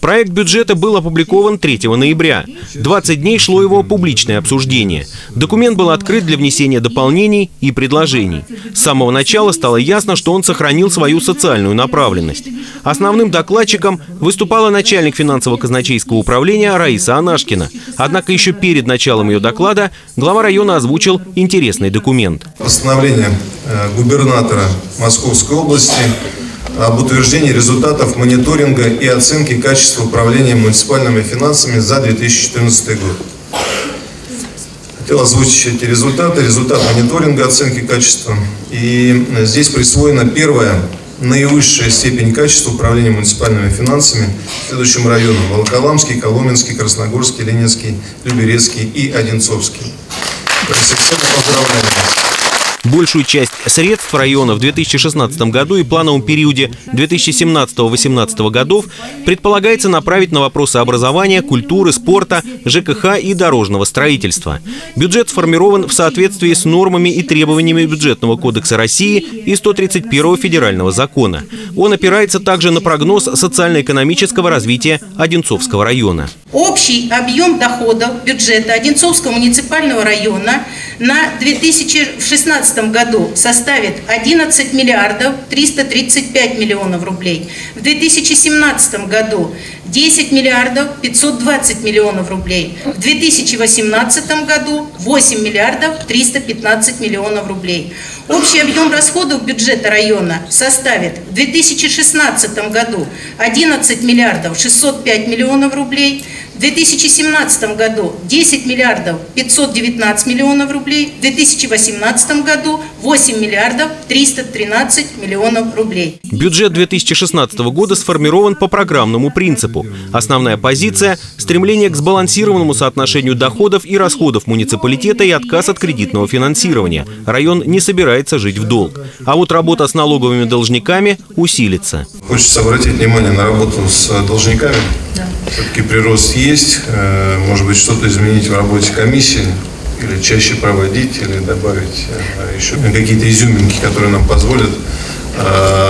Проект бюджета был опубликован 3 ноября. 20 дней шло его публичное обсуждение. Документ был открыт для внесения дополнений и предложений. С самого начала стало ясно, что он сохранил свою социальную направленность. Основным докладчиком выступала начальник финансово-казначейского управления Раиса Анашкина. Однако еще перед началом ее доклада глава района озвучил интересный документ. Постановление э, губернатора Московской области об утверждении результатов мониторинга и оценки качества управления муниципальными финансами за 2014 год. Хотел озвучить эти результаты. Результат мониторинга оценки качества. И здесь присвоена первая наивысшая степень качества управления муниципальными финансами следующим районам. Волоколамский, Коломенский, Красногорский, Ленинский, Люберецкий и Одинцовский. Всем поздравляю вас. Большую часть средств района в 2016 году и плановом периоде 2017-2018 годов предполагается направить на вопросы образования, культуры, спорта, ЖКХ и дорожного строительства. Бюджет сформирован в соответствии с нормами и требованиями Бюджетного кодекса России и 131 федерального закона. Он опирается также на прогноз социально-экономического развития Одинцовского района. Общий объем доходов бюджета Одинцовского муниципального района на 2016 году составит 11 миллиардов 335 миллионов рублей. В 2017 году 10 миллиардов 520 миллионов рублей. В 2018 году 8 миллиардов 315 миллионов рублей. Общий объем расходов бюджета района составит в 2016 году 11 миллиардов 605 миллионов рублей, в 2017 году 10 миллиардов 519 миллионов рублей, в 2018 году 8 миллиардов 313 миллионов рублей. Бюджет 2016 года сформирован по программному принципу. Основная позиция – стремление к сбалансированному соотношению доходов и расходов муниципалитета и отказ от кредитного финансирования. Район не собирается жить в долг. А вот работа с налоговыми должниками усилится. Хочется обратить внимание на работу с должниками. Да. Все-таки прирост есть. Э, может быть, что-то изменить в работе комиссии или чаще проводить, или добавить э, еще какие-то изюминки, которые нам позволят э,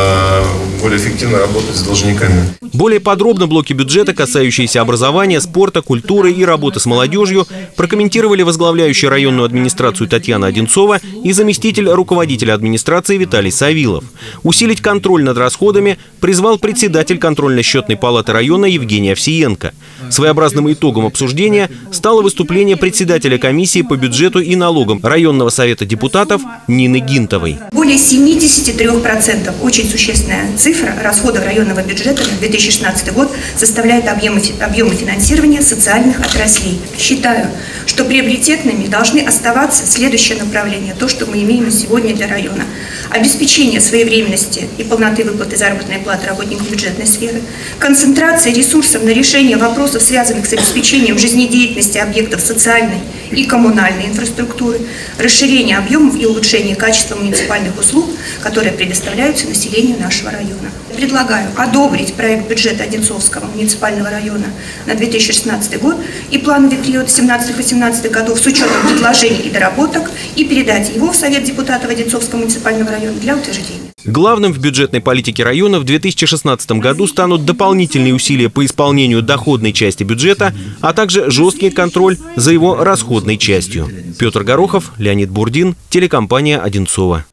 более эффективно работать с должниками. Более подробно блоки бюджета, касающиеся образования, спорта, культуры и работы с молодежью, прокомментировали возглавляющий районную администрацию Татьяна Одинцова и заместитель руководителя администрации Виталий Савилов. Усилить контроль над расходами призвал председатель контрольно-счетной палаты района Евгений Овсиенко. Своеобразным итогом обсуждения стало выступление председателя комиссии по бюджету и налогам районного совета депутатов Нины Гинтовой. Более 73% очень существенная цифра расходов районного бюджета на 2016 год составляет объемы, объемы финансирования социальных отраслей. Считаю, что приоритетными должны оставаться следующее направление, то, что мы имеем сегодня для района. Обеспечение своевременности и полноты выплаты заработной платы работников бюджетной сферы, концентрация ресурсов на решение вопросов, связанных с обеспечением жизнедеятельности объектов социальной и коммунальной инфраструктуры, расширение объемов и улучшение качества муниципальных услуг, которые предоставляются населению нашего района. Предлагаю одобрить проект бюджета Одинцовского муниципального района на 2016 год и плановый период 17-18 годов с учетом предложений и доработок и передать его в Совет депутатов Одинцовского муниципального района для утверждения. Главным в бюджетной политике района в 2016 году станут дополнительные усилия по исполнению доходной части бюджета, а также жесткий контроль за его расходной частью. Петр Горохов, Леонид Бурдин, телекомпания «Одинцова».